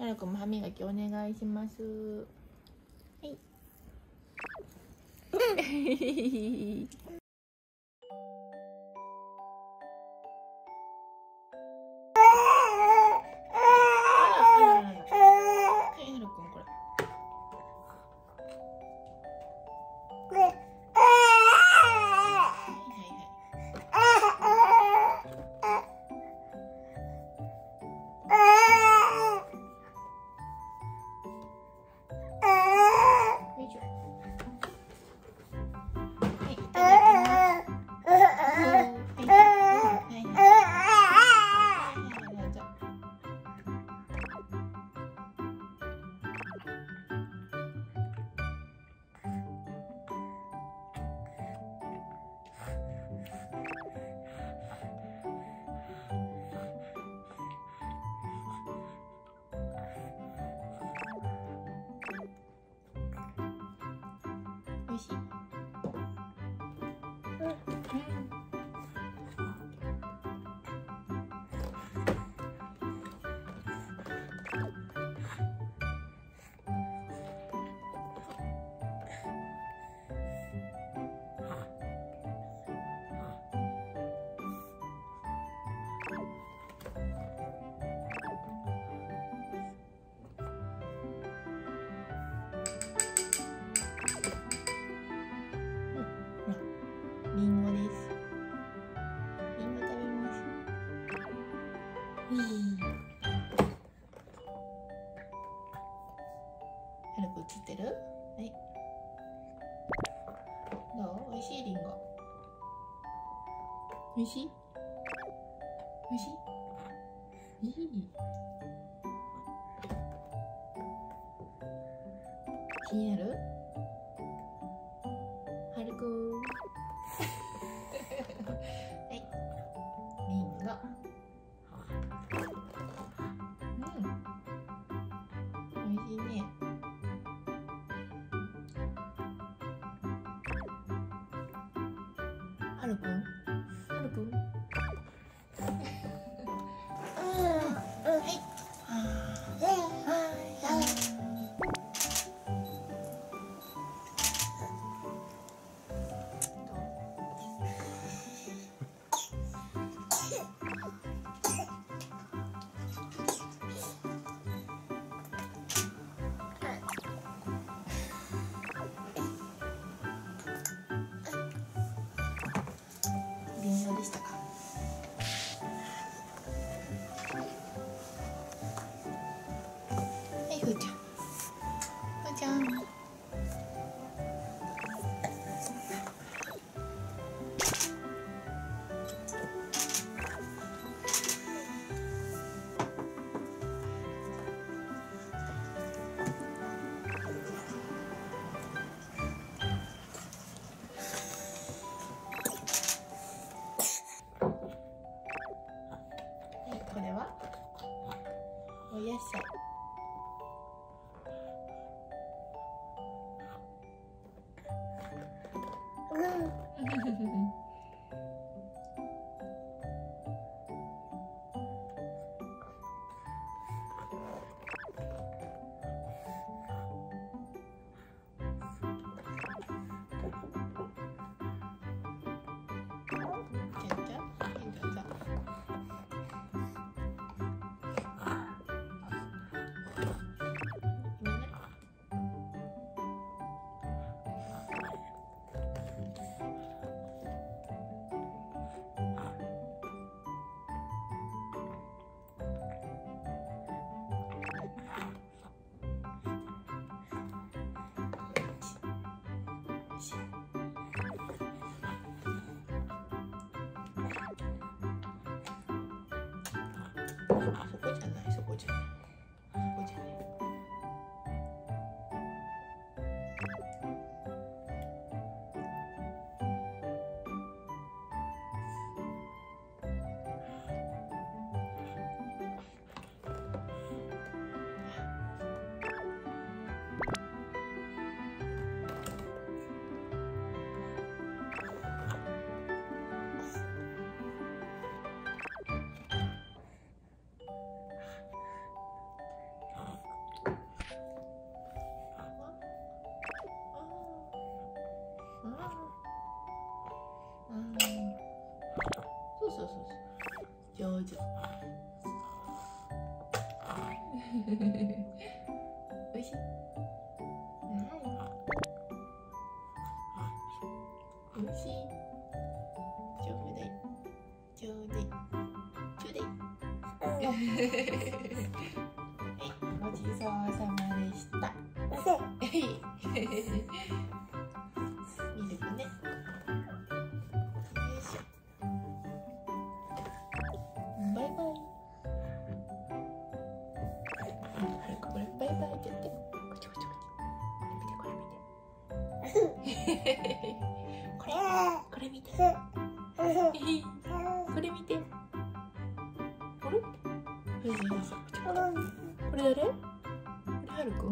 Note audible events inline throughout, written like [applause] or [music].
カラコも歯磨きお願いします。はい。[laughs] 美味しい？い？気になる？はるくはい。りンごうん。美味しいね。はるくん上手。[laughs] おいしい。おいしいちょうだい。ちょうだいちょうだいはい。ごちそうさまでした。はいこれこれ見て。これ見て。これ見て。あれこれ誰これはるくん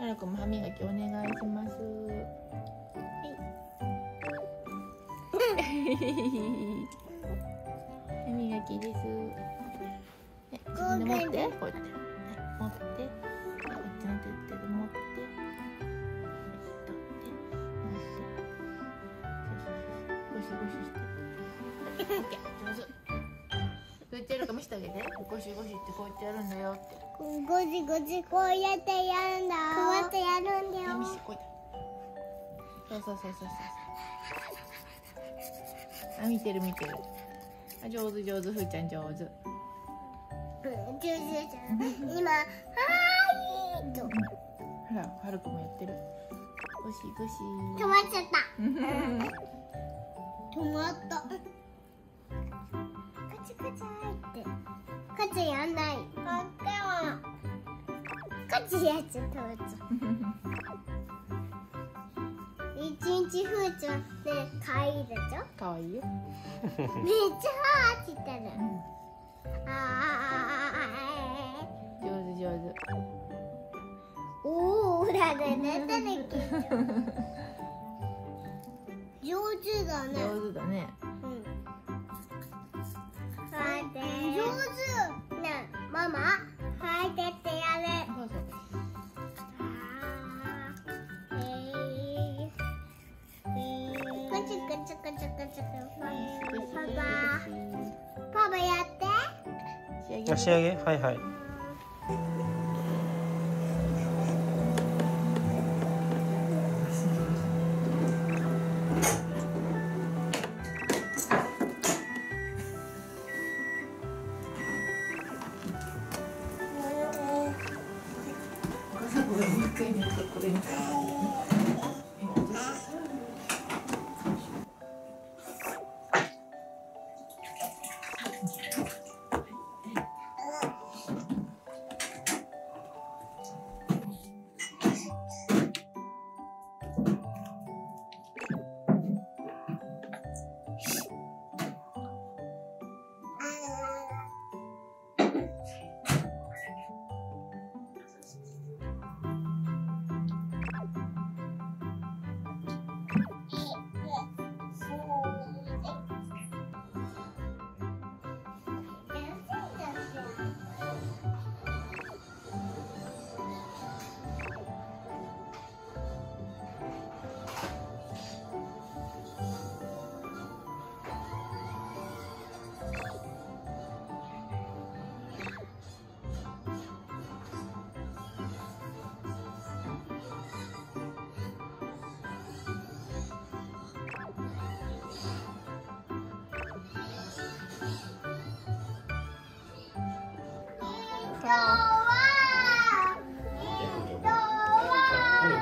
はるくんも歯磨きお願いします歯磨きですで持ってこうやって。はい持って。っちの手で持ってて持って。て。オッケー上手どうやって。やるか見せてあげて。ゴシゴシってこうやってやるんだよって。ごじごじこうやってやるんだこうやってやるんだよ。あ見せてこうやって。そうそうそうそうそうあ見てる見てる。あ上手上手。ふーちゃん上手うん。じゅじゅじゅ今はーいとほらはるくんもやってる。ゴシゴシ。止まっちゃった。止まった。カチカチって。カチやんない。カチはカチやっちゃったうち [laughs] 一日ふーちゃんねかわいいでしょ？かわいいよ。めっちゃはーって言ってる。あ上手上手。ーおーだねねだね上手だね。上手だね。うん。上手仕上げるあ仕上げ。はいはい。人は人は人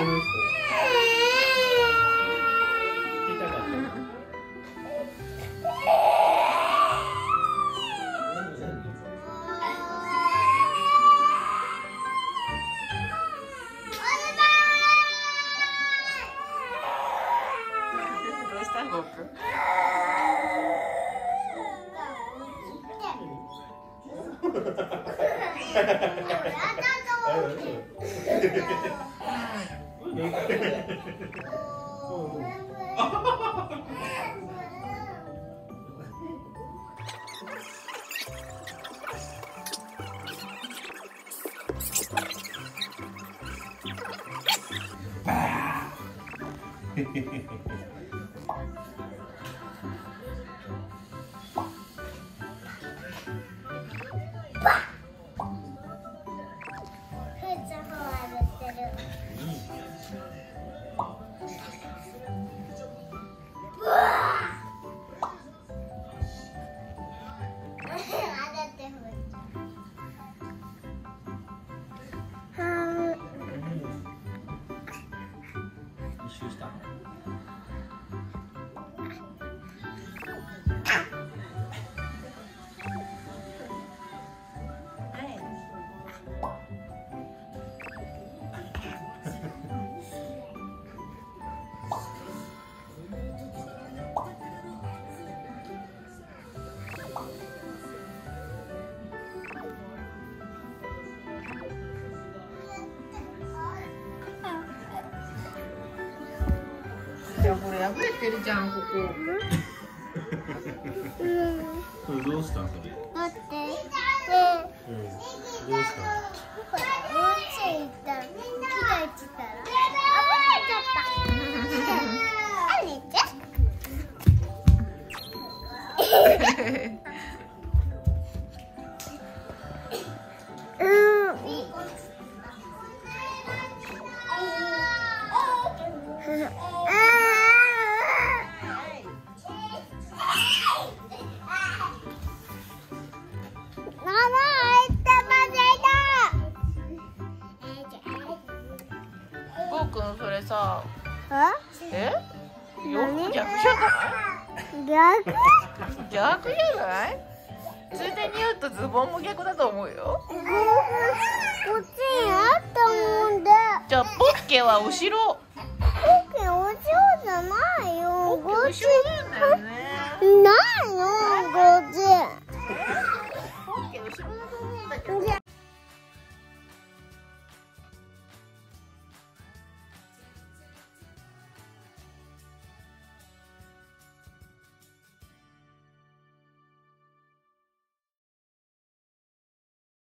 どう Hehehehe 破れてるじゃんここ。うん。どうしたんそれ？待って。ねうん。どうしたゴーくんそれさまえ？洋服逆じゃない？逆逆じゃない？ついでに言うとズボンも逆だと思うよ。こっちにあったもんで。じゃあポッケは後ろ。オッケーお嬢じゃないよ。後ろなんだよね